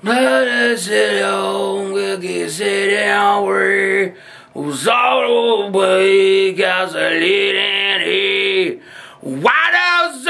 Let us sit down, we can sit down where who's all the way, cause I lead in here. Why does